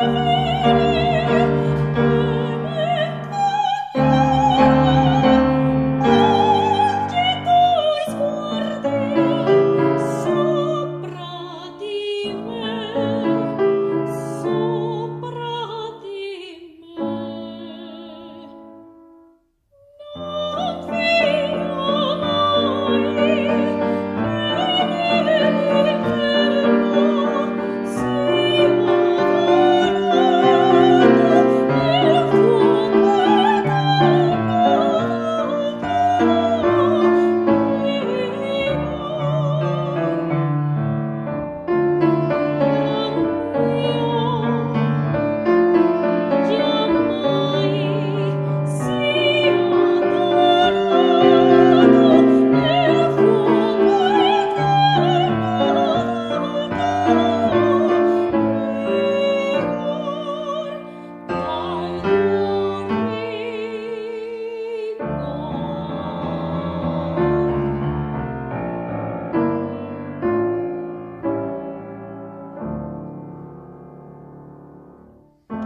Música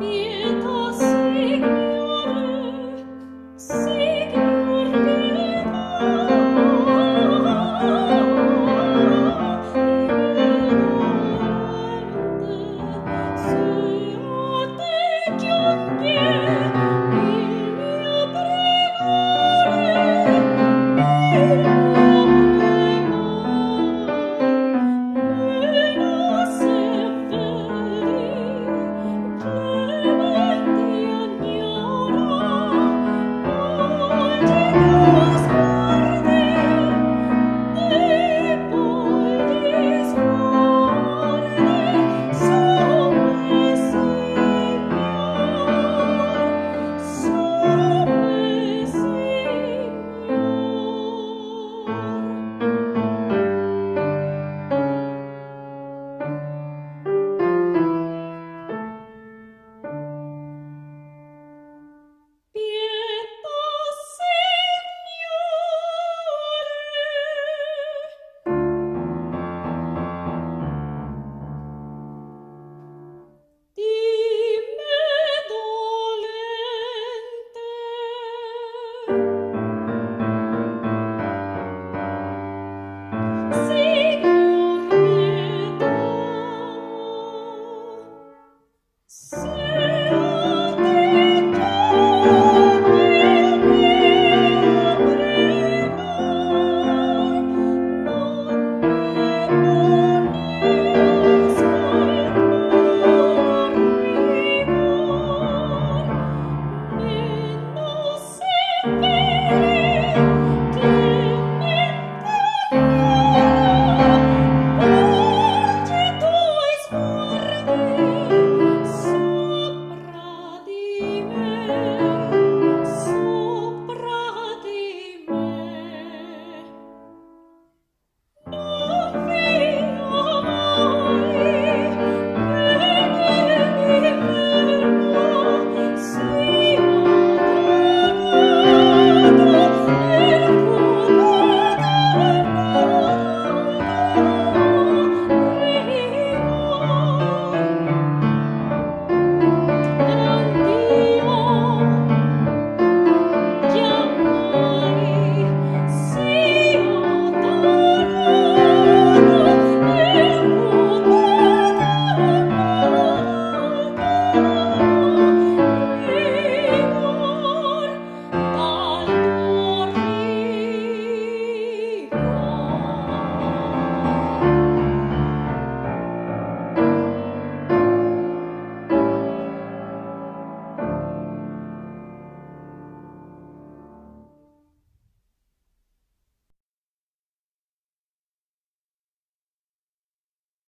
So